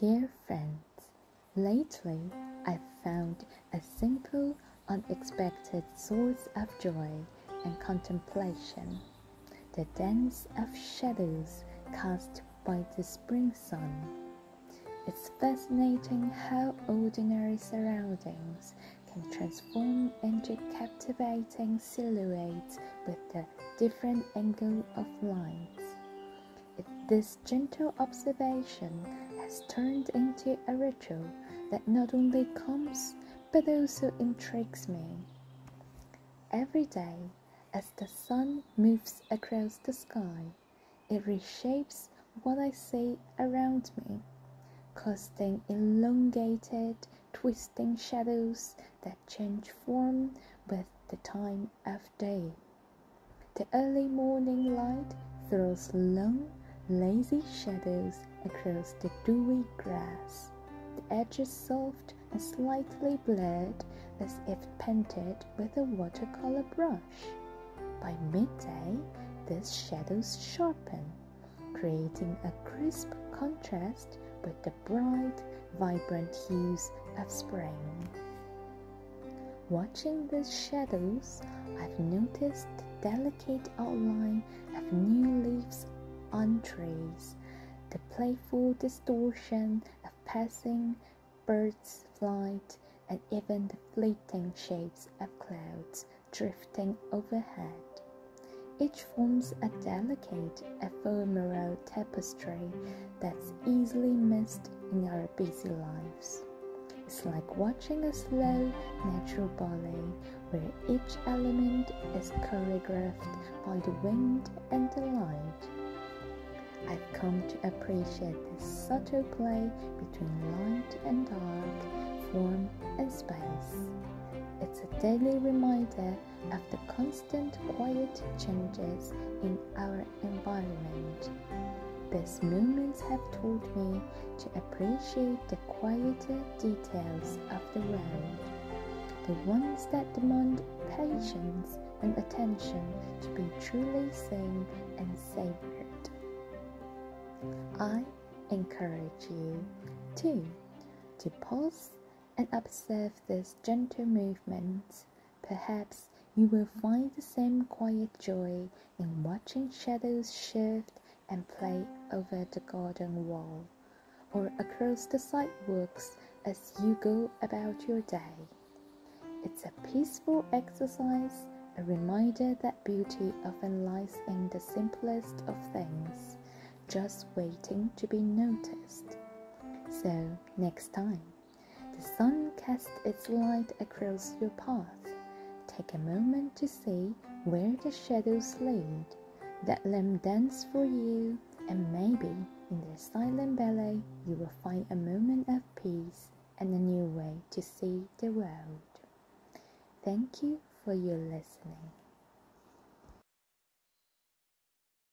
Dear friends, lately I've found a simple, unexpected source of joy and contemplation the dance of shadows cast by the spring sun. It's fascinating how ordinary surroundings can transform into captivating silhouettes with the different angle of light. This gentle observation has turned into a ritual that not only comes but also intrigues me. Every day, as the sun moves across the sky, it reshapes what I see around me, casting elongated, twisting shadows that change form with the time of day. The early morning light throws long, lazy shadows across the dewy grass, the edges soft and slightly blurred as if painted with a watercolor brush. By midday, these shadows sharpen, creating a crisp contrast with the bright, vibrant hues of spring. Watching these shadows, I've noticed the delicate outline of new leaves on trees, the playful distortion of passing birds' flight, and even the fleeting shapes of clouds drifting overhead. Each forms a delicate, ephemeral tapestry that's easily missed in our busy lives. It's like watching a slow, natural ballet where each element is choreographed by the wind and the light. Come to appreciate the subtle play between light and dark, form and space. It's a daily reminder of the constant quiet changes in our environment. These moments have taught me to appreciate the quieter details of the world, the ones that demand patience and attention to be truly seen and savored. I encourage you too to pause and observe these gentle movements. Perhaps you will find the same quiet joy in watching shadows shift and play over the garden wall or across the sidewalks as you go about your day. It's a peaceful exercise, a reminder that beauty often lies in the simplest of things just waiting to be noticed. So, next time the sun casts its light across your path, take a moment to see where the shadows lead. Let them dance for you, and maybe in their silent ballet you will find a moment of peace and a new way to see the world. Thank you for your listening.